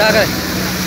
क्या करें